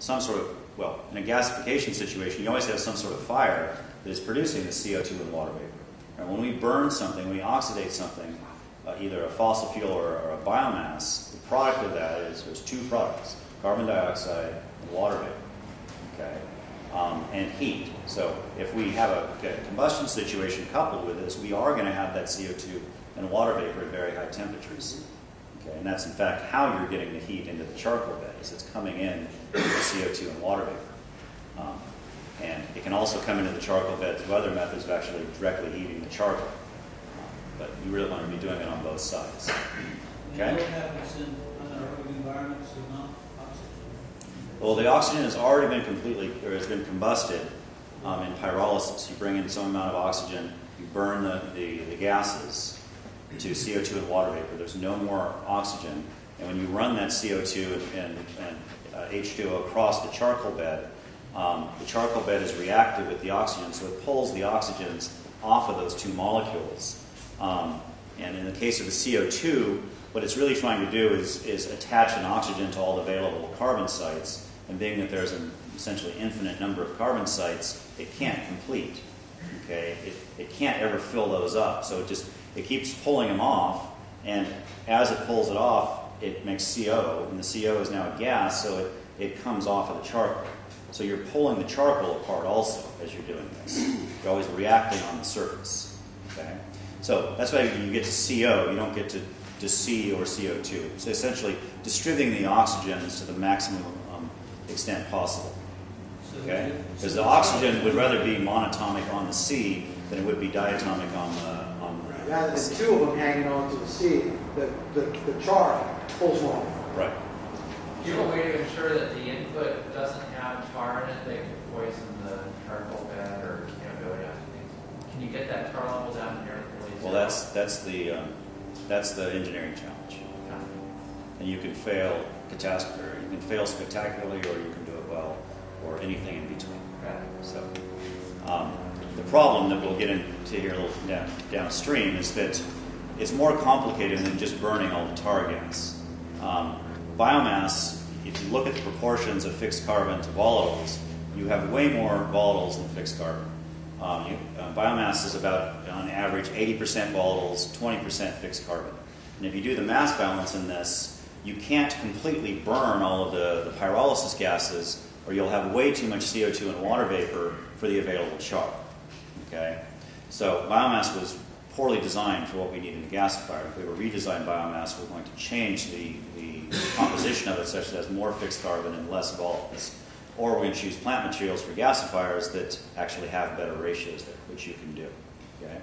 some sort of, well, in a gasification situation, you always have some sort of fire that is producing the CO2 and water vapor. And when we burn something, we oxidate something, uh, either a fossil fuel or, or, a biomass, the product of that is there's two products carbon dioxide and water vapor. Okay? Um, and heat. So if we have a, a, combustion situation coupled with this, we are going to have that CO2 and water vapor at very high temperatures. Okay, and that's in fact how you're getting the heat into the charcoal bed, is it's coming in with CO2 and water vapor. Um, and it can also come into the charcoal bed through other methods of actually directly heating the charcoal. Um, but you really want to be doing it on both sides. Okay? what happens in anaerobic environments with Well, the oxygen has already been completely, or has been combusted um, in pyrolysis. You bring in some amount of oxygen, you burn the, the, the gases, to CO2 and water vapor. There's no more oxygen. And when you run that CO2 and, and uh, H2O across the charcoal bed, um, the charcoal bed is reactive with the oxygen, so it pulls the oxygens off of those two molecules. Um, and in the case of the CO2, what it's really trying to do is, is attach an oxygen to all the available carbon sites. And being that there's an essentially infinite number of carbon sites, it can't complete. Okay, it, it can't ever fill those up. So it just it keeps pulling them off, and as it pulls it off, it makes CO, and the CO is now a gas, so it, it comes off of the charcoal. So you're pulling the charcoal apart also as you're doing this. You're always reacting on the surface. Okay? So that's why you get to CO, you don't get to, to C or CO2. So essentially distributing the oxygens to the maximum um, extent possible. Okay? Because the oxygen would rather be monatomic on the C than it would be diatomic on the rather than two of them hanging on to the seed, the, the, the char pulls one off. Right. Do you have a way to ensure that the input doesn't have tar in it that could poison the charcoal bed or you know go down things? Can you get that tar level down here? Well, that's that's the um, that's the engineering challenge, and you can fail catastrophe, or you can fail spectacularly, or you can do it well, or anything in between. Right. So. Um, the problem that we'll get into here a little down, downstream is that it's more complicated than just burning all the tar gas. Um, biomass, if you look at the proportions of fixed carbon to volatiles, you have way more volatiles than fixed carbon. Um, you, uh, biomass is about, on average, 80% volatiles, 20% fixed carbon. And if you do the mass balance in this, you can't completely burn all of the, the pyrolysis gases, or you'll have way too much CO2 and water vapor for the available char. Okay? So biomass was poorly designed for what we need in a gasifier. If we were redesigned biomass, we're going to change the, the composition of it such that it has more fixed carbon and less volatiles. Or we're going to choose plant materials for gasifiers that actually have better ratios there, which you can do. Okay?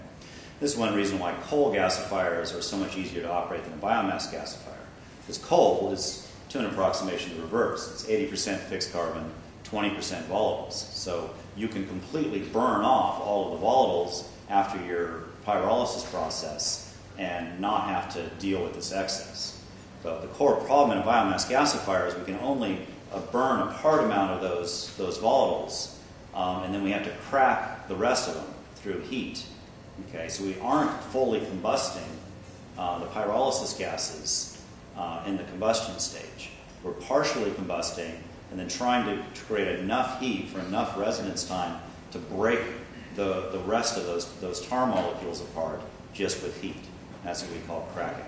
This is one reason why coal gasifiers are so much easier to operate than a biomass gasifier. Because coal is, to an approximation, the reverse. It's 80% fixed carbon, 20% volatiles. So you can completely burn off all of the volatiles after your pyrolysis process and not have to deal with this excess. So the core problem in a biomass gasifier is we can only uh, burn a part amount of those, those volatiles, um, and then we have to crack the rest of them through heat. Okay, so we aren't fully combusting uh, the pyrolysis gases uh, in the combustion stage. We're partially combusting and then trying to create enough heat for enough residence time to break the, the rest of those, those tar molecules apart just with heat. That's what we call cracking.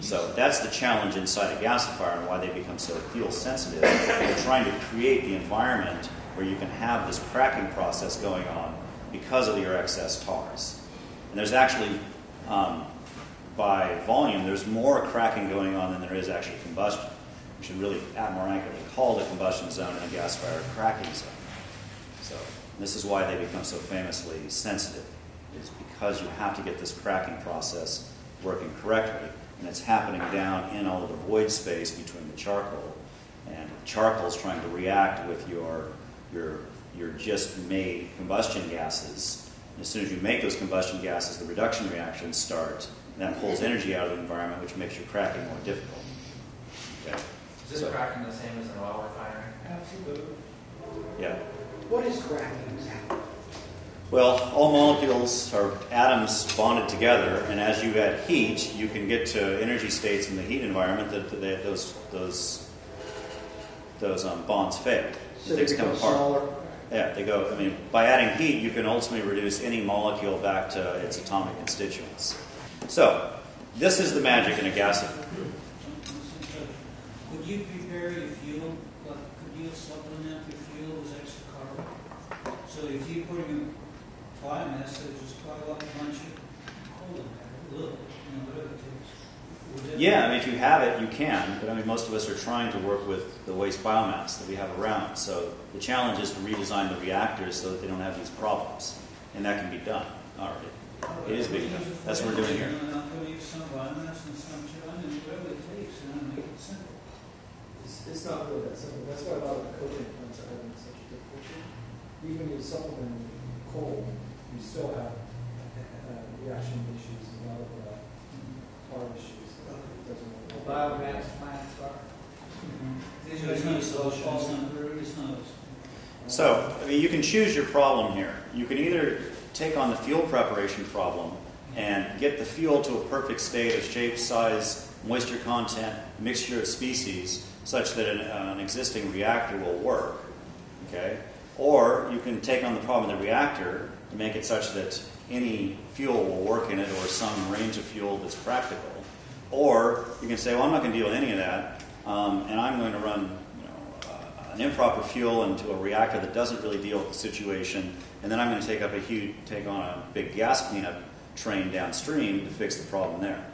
So that's the challenge inside a gasifier and why they become so fuel sensitive. You're trying to create the environment where you can have this cracking process going on because of your excess tars. And there's actually, um, by volume, there's more cracking going on than there is actually combustion. We should really more accurately call the combustion zone in a gasifier a cracking zone. So this is why they become so famously sensitive, is because you have to get this cracking process working correctly, and it's happening down in all of the void space between the charcoal, and charcoal is trying to react with your your your just made combustion gases. And as soon as you make those combustion gases, the reduction reactions start, and that pulls energy out of the environment, which makes your cracking more difficult. Okay. Is this cracking the same as an oil refinery? Absolutely. Yeah. What is cracking exactly? Well, all molecules are atoms bonded together, and as you add heat, you can get to energy states in the heat environment that, that those those those um, bonds fail. So they Things come apart. smaller. Yeah, they go. I mean, by adding heat, you can ultimately reduce any molecule back to its atomic constituents. So, this is the magic in a gasifier. Could you prepare your fuel, like, could you supplement your fuel with extra carbon? So if you put in biomass, so just pile up a bunch of coal in there, a little, you know, whatever it takes. Yeah, I mean, if you have it, you can. But I mean, most of us are trying to work with the waste biomass that we have around. So the challenge is to redesign the reactors so that they don't have these problems, and that can be done already. It is being done. That's what we're doing here. It's, it's not really that simple. That's why a lot of the coaching plants are having such a difficulty. Even if you supplement coal, you still have uh, reaction issues and a lot of uh, tar issues. It doesn't work. Biomass plants are. So it's solution, it's not, it's not. So, I mean, you can choose your problem here. You can either take on the fuel preparation problem and get the fuel to a perfect state of shape, size, moisture content, mixture of species, such that an, an existing reactor will work. Okay? Or you can take on the problem of the reactor and make it such that any fuel will work in it or some range of fuel that's practical. Or you can say, well, I'm not going to deal with any of that, um, and I'm going to run you know, uh, an improper fuel into a reactor that doesn't really deal with the situation, and then I'm going to take up a huge, take on a big gas cleanup train downstream to fix the problem there.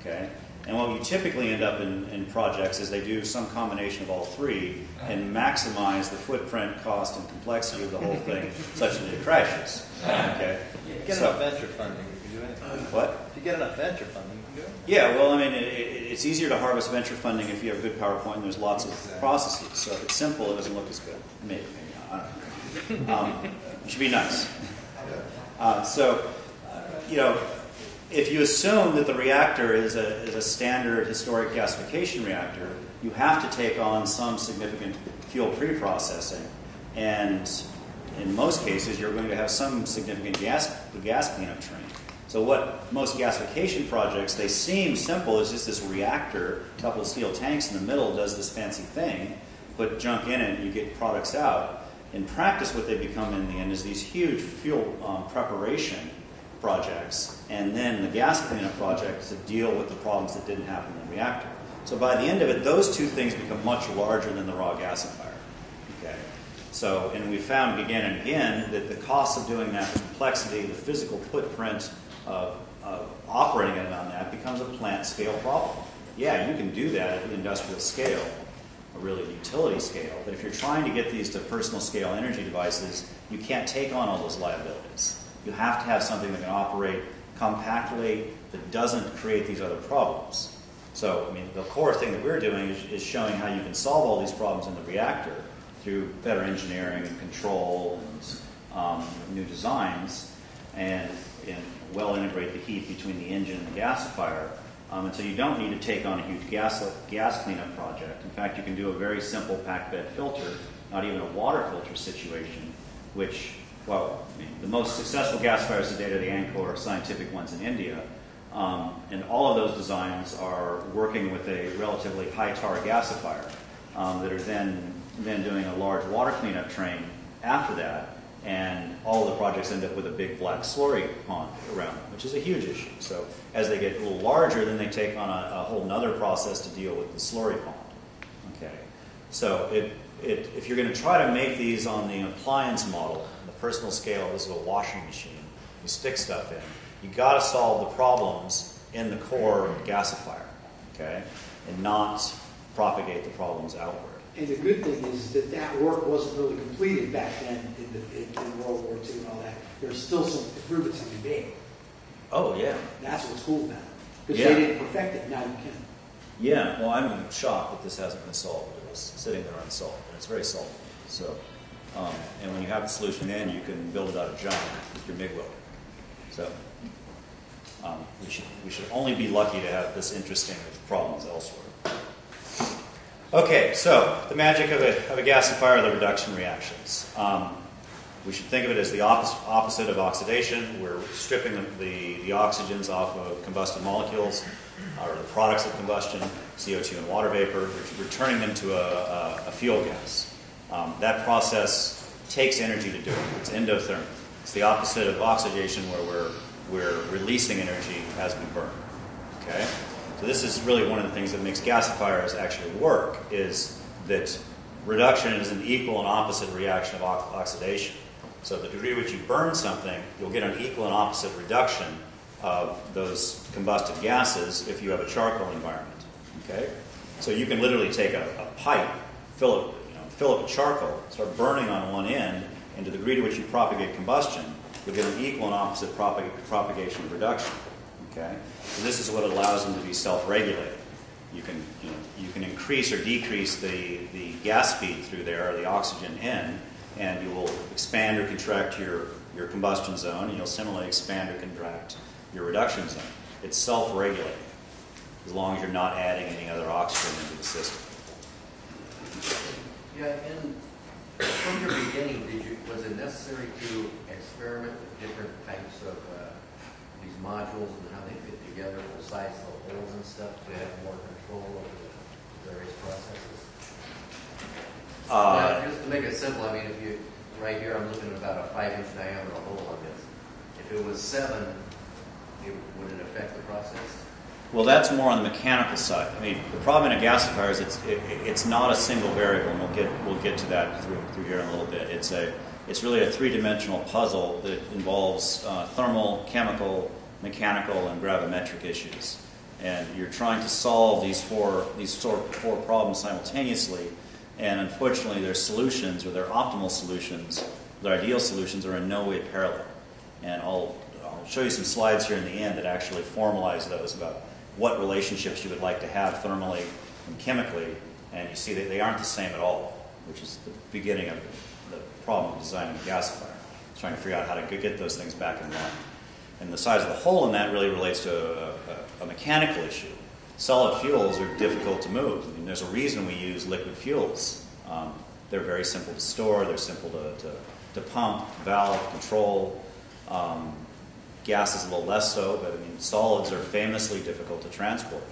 Okay, and what you typically end up in, in projects is they do some combination of all three and maximize the footprint, cost, and complexity of the whole thing, such that it crashes. Okay, If you get So- enough venture funding, you can do anything. what? If you get enough venture funding, you can do anything. Yeah, well, I mean, it, it, it's easier to harvest venture funding if you have a good PowerPoint and there's lots of Exactly. processes. So if it's simple, it doesn't look as good. Maybe, maybe not. I don't know. Um, it should be nice. Uh, so, uh, you know, if you assume that the reactor is a, is a standard historic gasification reactor, you have to take on some significant fuel pre-processing, and in most cases, you're going to have some significant gas gas cleanup train. So what most gasification projects, they seem simple. It's just this reactor, a couple of steel tanks in the middle does this fancy thing, put junk in it, and you get products out. In practice, what they become in the end is these huge fuel um, preparation projects, and then the gas cleanup project to deal with the problems that didn't happen in the reactor. So by the end of it, those two things become much larger than the raw gasifier. Okay. So, and we found again and again that the cost of doing that, the complexity, the physical footprint of, of operating it on that becomes a plant scale problem. Yeah, you can do that at the industrial scale, or really utility scale, but if you're trying to get these to personal scale energy devices, you can't take on all those liabilities. You have to have something that can operate compactly, that doesn't create these other problems. So, I mean, the core thing that we're doing is, is showing how you can solve all these problems in the reactor through better engineering and control and um, new designs, and, and well integrate the heat between the engine and the gasifier. Um, and so you don't need to take on a huge gas, gas cleanup project. In fact, you can do a very simple packed bed filter, not even a water filter situation, which, well, I mean, the most successful gasifiers to date are the Ankur Scientific ones in India. Um, and all of those designs are working with a relatively high tar gasifier um, that are then, then doing a large water cleanup train after that. And all the projects end up with a big black slurry pond around them, which is a huge issue. So as they get a little larger, then they take on a, a whole nother process to deal with the slurry pond. Okay, so it, it, if you're going to try to make these on the appliance model, the personal scale, this is a washing machine. You stick stuff in. You got to solve the problems in the core gasifier, okay, and not propagate the problems outward. And the good thing is that that work wasn't really completed back then in, the, in, in World War II and all that. There's still some improvements to be made. Oh yeah, That's what's cool about it. Because Yeah. they didn't perfect it, now you can. Yeah. Well, I'm shocked that this hasn't been solved. It was sitting there unsolved, and it's very solvable. So, um, and when you have the solution in, you can build it out of junk with your MIG welder. So, um, we should we should only be lucky to have this interesting problems elsewhere. Okay, so the magic of a, of a gasifier are the reduction reactions. Um, we should think of it as the opposite, opposite of oxidation. We're stripping the, the, the oxygens off of combusted molecules. Or the products of combustion, CO2 and water vapor, re- returning them to a, a, a fuel gas. Um, that process takes energy to do it. It's endothermic. It's the opposite of oxidation, where we're we're releasing energy as we burn. Okay, so this is really one of the things that makes gasifiers actually work is that reduction is an equal and opposite reaction of ox- oxidation. So the degree to which you burn something, you'll get an equal and opposite reduction of those combusted gases if you have a charcoal environment. Okay, so you can literally take a, a pipe, fill it, you know, fill it with charcoal, start burning on one end, and to the degree to which you propagate combustion, you'll get an equal and opposite propag- propagation of reduction. Okay, so this is what allows them to be self-regulated. You can, you know, you can increase or decrease the, the gas speed through there, or the oxygen in, and you will expand or contract your, your combustion zone, and you'll similarly expand or contract your reduction zone. It's self-regulating, as long as you're not adding any other oxygen into the system. Yeah, and from your beginning, did you, was it necessary to experiment with different types of, uh, these modules and how they fit together, the size of the holes and stuff, to have more control over the various processes? Uh, Yeah, Just to make it simple, I mean, if you, right here, I'm looking at about a five inch diameter hole on this. If it was seven, it, would it affect the process? Well, that's more on the mechanical side. I mean, the problem in a gasifier is it's it, it's not a single variable, and we'll get we'll get to that through through here in a little bit. It's a it's really a three-dimensional puzzle that involves uh, thermal, chemical, mechanical, and gravimetric issues. And you're trying to solve these four these four, four problems simultaneously. And unfortunately, their solutions or their optimal solutions, their ideal solutions, are in no way parallel. And I'll I'll show you some slides here in the end that actually formalize those about what relationships you would like to have thermally and chemically, and you see that they aren't the same at all, which is the beginning of the problem of designing a gasifier. Trying to figure out how to get those things back in line. And the size of the hole in that really relates to a, a, a mechanical issue. Solid fuels are difficult to move. I mean, there's a reason we use liquid fuels. Um, they're very simple to store, they're simple to, to, to pump, valve, control. Um, Gas is a little less so, but I mean, solids are famously difficult to transport.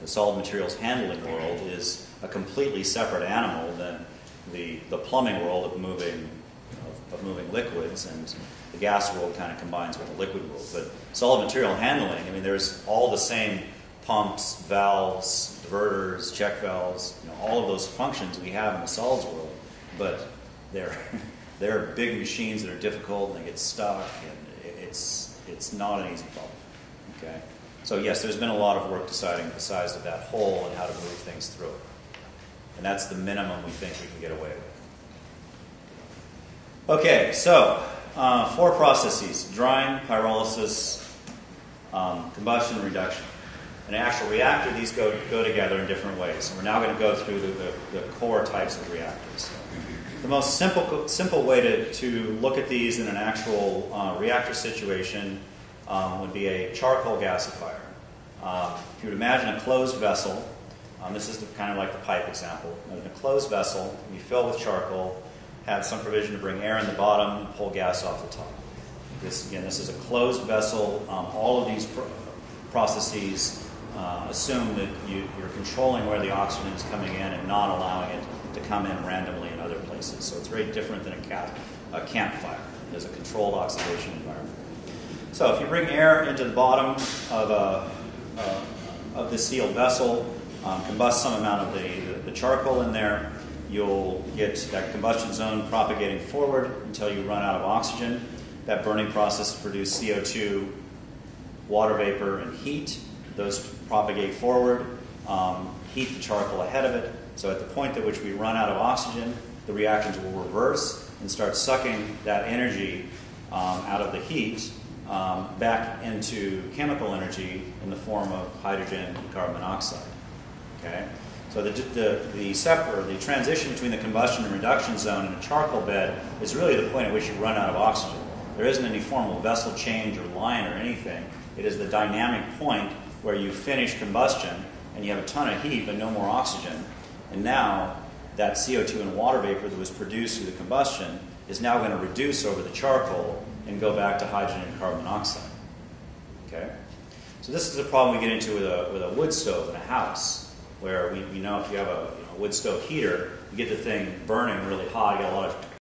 The solid materials handling world is a completely separate animal than the, the plumbing world of moving of, of moving liquids, and the gas world kind of combines with the liquid world. But solid material handling, I mean, there's all the same pumps, valves, diverters, check valves, you know, all of those functions we have in the solids world, but they're they're big machines that are difficult and they get stuck, and it's it's not an easy problem. Okay, so yes, there's been a lot of work deciding the size of that hole and how to move things through it, and that's the minimum we think we can get away with. Okay, so uh, four processes: drying, pyrolysis, um, combustion, reduction. In an actual reactor, these go, go together in different ways. And we're now going to go through the, the, the core types of reactors. The most simple, simple way to, to look at these in an actual uh, reactor situation um, would be a charcoal gasifier. Uh, if you would imagine a closed vessel, um, this is the, kind of like the pipe example. In a closed vessel, you fill with charcoal, have some provision to bring air in the bottom, and pull gas off the top. This, again, this is a closed vessel. Um, all of these pro- processes uh, assume that you, you're controlling where the oxygen is coming in and not allowing it to come in randomly So it's very different than a, cap, a campfire. There's a controlled oxidation environment. So if you bring air into the bottom of, a, uh, of the sealed vessel, um, combust some amount of the, the, the charcoal in there, you'll get that combustion zone propagating forward until you run out of oxygen. That burning process produces CO2, water vapor, and heat. Those propagate forward, um, heat the charcoal ahead of it. So at the point at which we run out of oxygen, the reactions will reverse and start sucking that energy um, out of the heat um, back into chemical energy in the form of hydrogen and carbon monoxide. Okay, so the the the separate the transition between the combustion and reduction zone in a charcoal bed is really the point at which you run out of oxygen. There isn't any formal vessel change or line or anything. It is the dynamic point where you finish combustion and you have a ton of heat but no more oxygen. And now that CO2 and water vapor that was produced through the combustion is now going to reduce over the charcoal and go back to hydrogen and carbon monoxide. Okay? So this is the problem we get into with a, with a wood stove in a house, where we, you know if you have a you know, wood stove heater, you get the thing burning really hot, you get a lot of